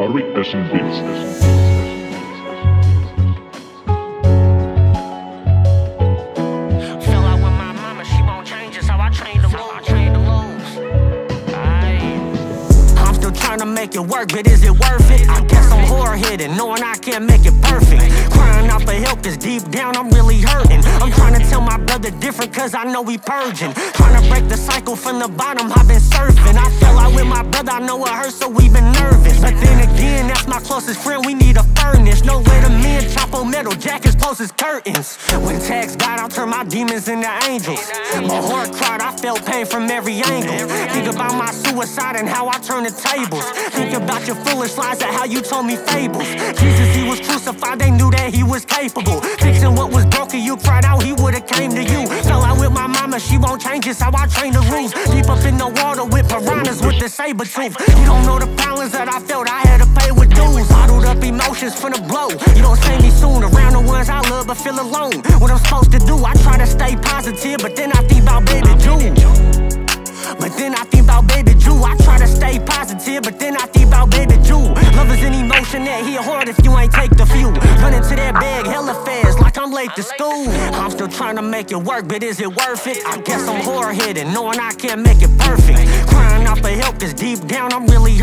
Beats. Lose. Aye. I'm still trying to make it work, but is it worth it? I guess I'm hard headed, knowing I can't make it perfect. Crying out for help, cause deep down I'm really hurting. I'm trying to tell my brother different, cause I know he purging. Trying to break the cycle from the bottom, I've been surfing. I my closest friend, we need a furnace. No way to men chop on metal, jack as close as curtains. When tags got, I'll turn my demons into angels. My heart cried, I felt pain from every angle. Think about my suicide and how I turned the tables. Think about your foolish lies and how you told me fables. Jesus, he was crucified, they knew that he was capable. Fixing what was broken, you cried out, he would've came to you. Fell out with my mama, she won't change, it's how I train the rules. Deep up in the water with piranhas with the saber tooth. You don't know the balance that I felt, I the blow. You don't see me soon around the ones I love, but feel alone. What I'm supposed to do, I try to stay positive, but then I think about baby Ju. But then I think about baby Ju. I try to stay positive, but then I think about baby Ju. Love is an emotion that hit hard if you ain't take the few. Run into that bag hella fast, like I'm late to school. I'm still trying to make it work, but is it worth it? I guess I'm hard headed, knowing I can't make it perfect. Crying out for help, cause deep down I'm really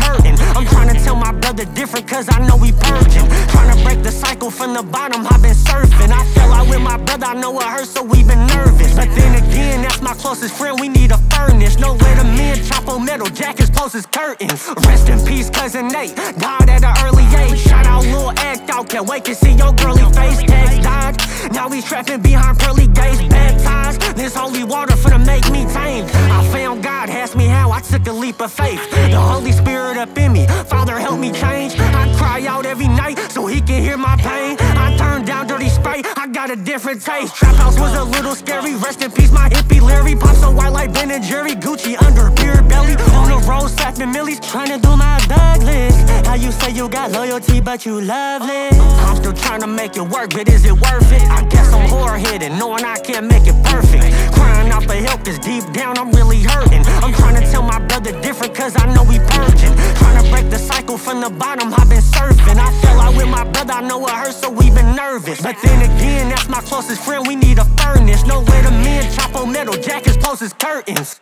to tell different, cause I know we purging. Trying to break the cycle from the bottom, I've been surfing. I fell out with my brother, I know it hurts, so we been nervous. But then again, that's my closest friend, we need a furnace. No to men chop on metal, jack as close as curtains. Rest in peace, cousin Nate. Died at an early age. Shout out, Lil Act Out. Can't wait to see your girly face. Tags died. Now he's trapping behind pearly gates. Baptized. This holy water finna make me tame. I found God, asked me how. I took a leap of faith. The Holy Spirit me. Father, help me change. I cry out every night so he can hear my pain. I turned down dirty spray. I got a different taste. Trap house was a little scary. Rest in peace, my hippie Larry. Pop so white like Ben and Jerry. Gucci under beer belly. On the road, slapping millies. Trying to do my Douglas. How you say you got loyalty, but you loveless? I'm still trying to make it work, but is it worth it? I guess I'm hard headed, knowing I can't make it perfect. Crying out for help, cause deep down I'm really hurting. I'm trying to tell my brother different, cause I know I know it hurts, so we been nervous. But then again, that's my closest friend, we need a furnace. No way to men chop on metal, jackets, as curtains.